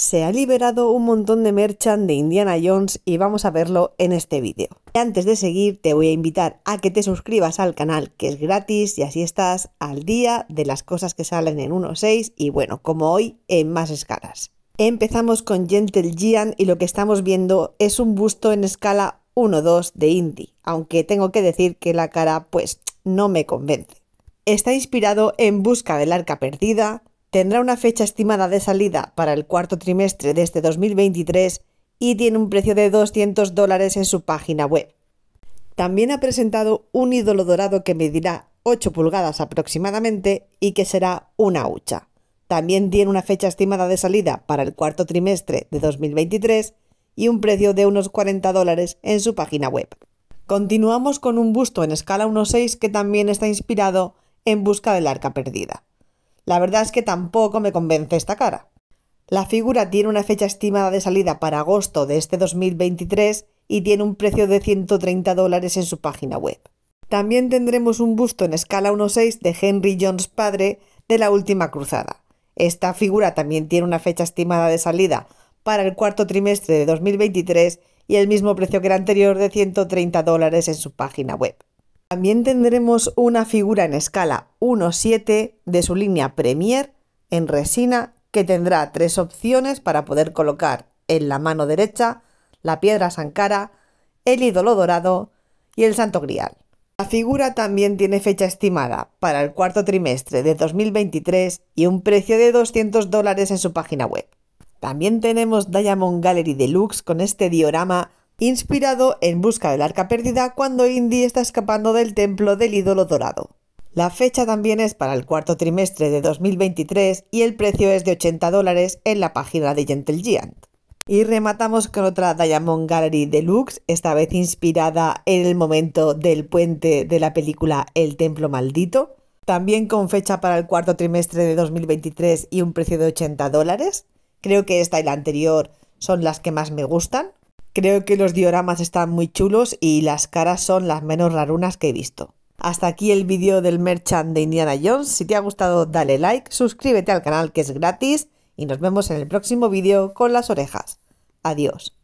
se ha liberado un montón de merchant de Indiana Jones y vamos a verlo en este vídeo. Antes de seguir te voy a invitar a que te suscribas al canal que es gratis y así estás al día de las cosas que salen en 1.6 y bueno, como hoy en más escalas. Empezamos con Gentle Giant y lo que estamos viendo es un busto en escala 1-2 de Indy, aunque tengo que decir que la cara pues no me convence. Está inspirado en Busca del Arca Perdida, tendrá una fecha estimada de salida para el cuarto trimestre de este 2023 y tiene un precio de 200 dólares en su página web. También ha presentado un ídolo dorado que medirá 8 pulgadas aproximadamente y que será una hucha. También tiene una fecha estimada de salida para el cuarto trimestre de 2023 y un precio de unos 40 dólares en su página web. Continuamos con un busto en escala 1.6 que también está inspirado en busca del arca perdida. La verdad es que tampoco me convence esta cara. La figura tiene una fecha estimada de salida para agosto de este 2023 y tiene un precio de 130 dólares en su página web. También tendremos un busto en escala 1.6 de Henry Jones padre de la última cruzada. Esta figura también tiene una fecha estimada de salida para el cuarto trimestre de 2023 y el mismo precio que el anterior de 130 dólares en su página web. También tendremos una figura en escala 1.7 de su línea Premier en resina que tendrá tres opciones para poder colocar en la mano derecha la piedra Sankara, el ídolo dorado y el santo grial. La figura también tiene fecha estimada para el cuarto trimestre de 2023 y un precio de 200 dólares en su página web. También tenemos Diamond Gallery Deluxe con este diorama inspirado en Busca del Arca Perdida cuando Indy está escapando del templo del ídolo dorado. La fecha también es para el cuarto trimestre de 2023 y el precio es de 80 dólares en la página de Gentle Giant. Y rematamos con otra Diamond Gallery Deluxe, esta vez inspirada en el momento del puente de la película El Templo Maldito, también con fecha para el cuarto trimestre de 2023 y un precio de 80 dólares. Creo que esta y la anterior son las que más me gustan. Creo que los dioramas están muy chulos y las caras son las menos rarunas que he visto. Hasta aquí el vídeo del merchant de Indiana Jones. Si te ha gustado dale like, suscríbete al canal que es gratis y nos vemos en el próximo vídeo con las orejas. Adiós.